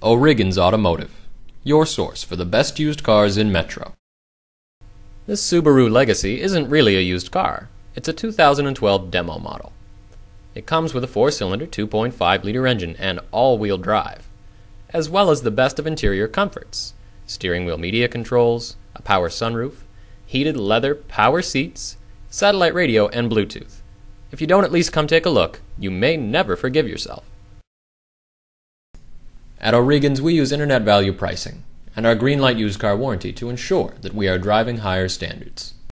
O'Regan's Automotive, your source for the best used cars in Metro. This Subaru Legacy isn't really a used car. It's a 2012 demo model. It comes with a four cylinder 2.5 liter engine and all wheel drive, as well as the best of interior comforts steering wheel media controls, a power sunroof, heated leather power seats, satellite radio, and Bluetooth. If you don't at least come take a look, you may never forgive yourself. At O'Regan's, we use internet value pricing and our Greenlight used car warranty to ensure that we are driving higher standards.